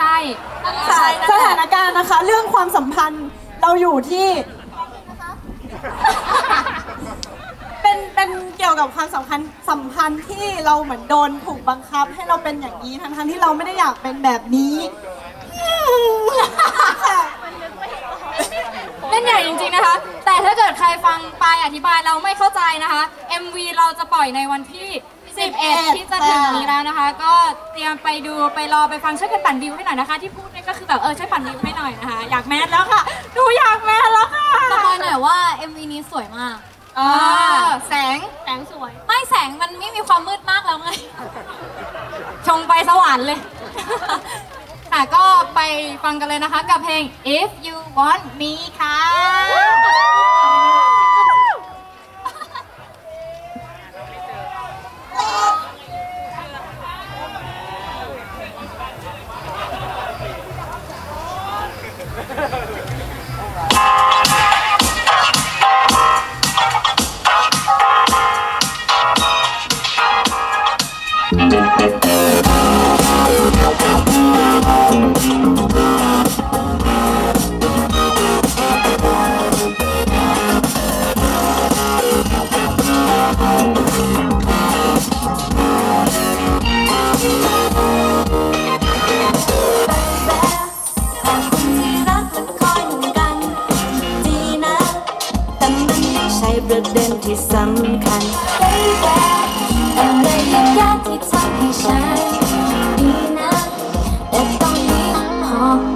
ค่ะใช่สถานการณ์นะคะ เรื่องความสัมพันธ์เราอยู่ที่เป็นเป็นเกี่ยวกับความสัมพันธ์สัมพันธ์ที่เราเหมือนโดนถูกบังคับ ให้เราเป็นอย่างนี้ทั้งทั้งๆที่เราไม่ได้อยากเป็นแบบนี้ค่ะเล่นใหญ่จริงๆนะคะ แต่ถ้าเกิดใครฟังปายอธิบายเราไม่เข้าใจนะคะ MV เราจะปล่อยในวันที่ 11 ที่จะถึงนี้แล้วนะคะ ก็เตรียมไปดูไปรอไปฟังช่วยกันปั่นวิวให้หน่อยนะคะ ที่พูดเนี่ยก็คือแบบเออช่วยปั่นวิวให้หน่อยนะคะ อยากแมสแล้วค่ะหนูอยากแมสแล้วค่ะสปอยหน่อยว่า MV นี้สวยมากเออแสงแสงสวย ไม่แสงมันไม่มีความมืดมากแล้วไงชงไปสวรรค์เลยค่ะก็ไปฟังกันเลยนะคะกับเพลง If You Want Me ค่ะ ข นี้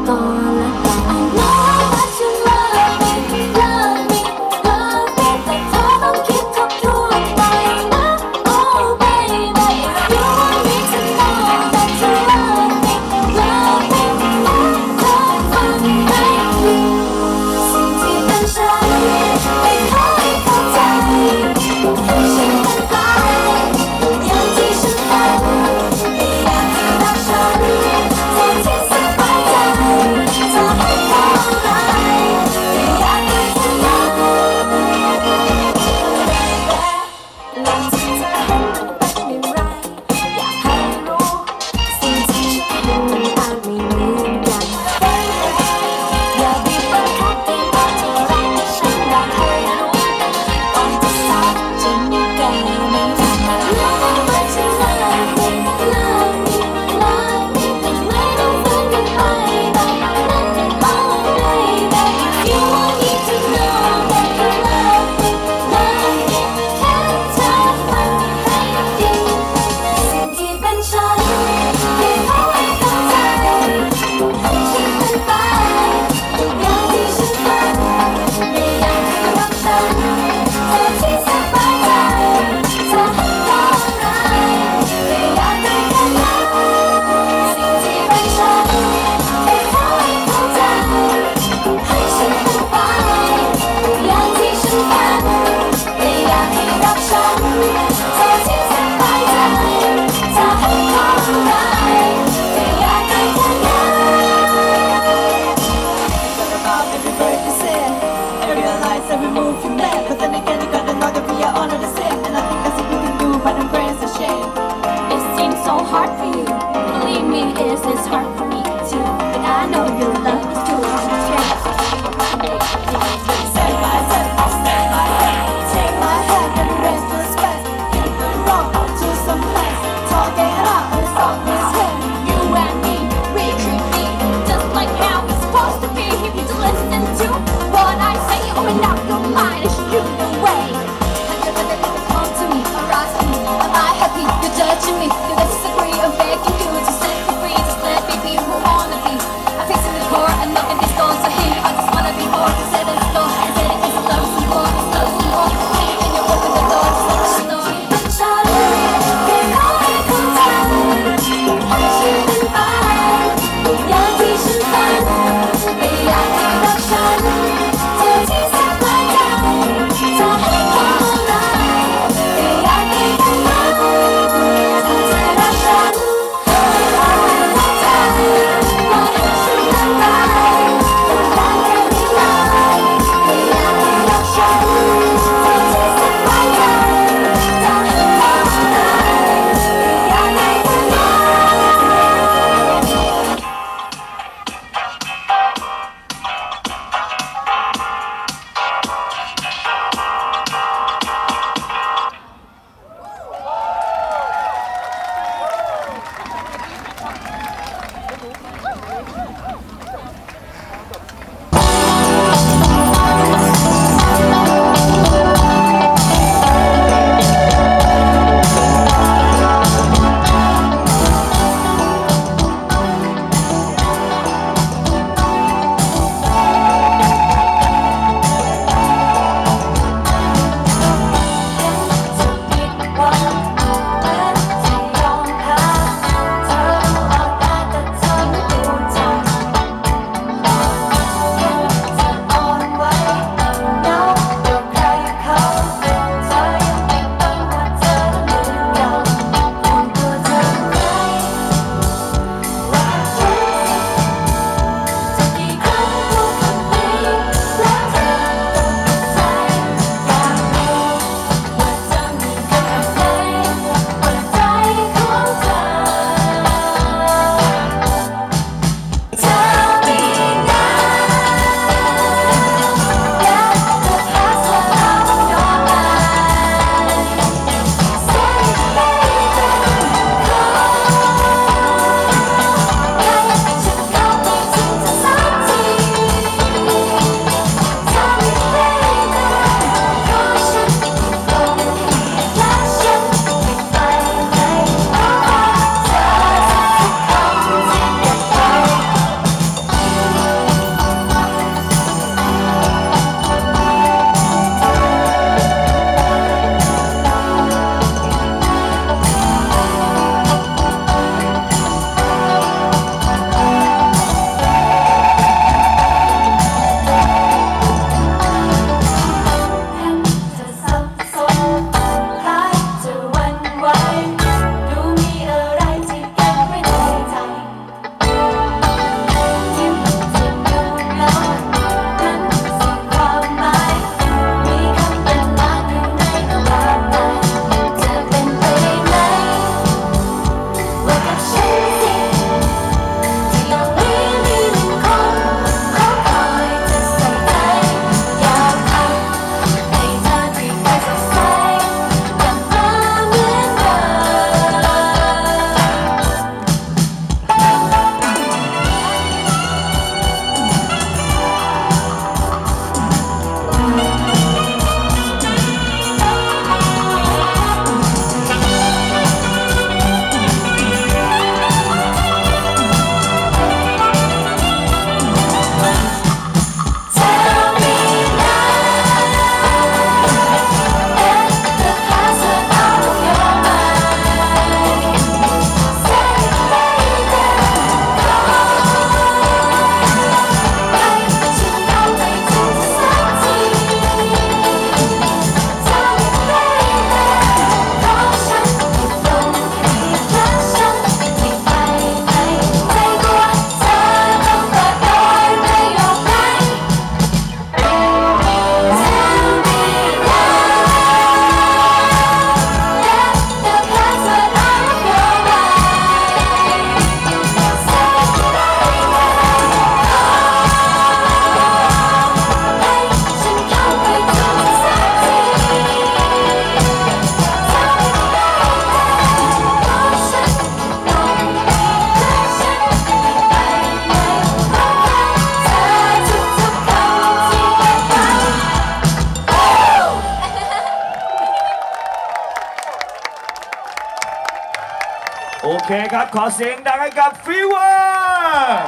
ขอเสียงดังให้กับฟีเวอร์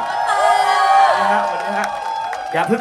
นะฮะวันนี้ฮะอย่าเพิ่ง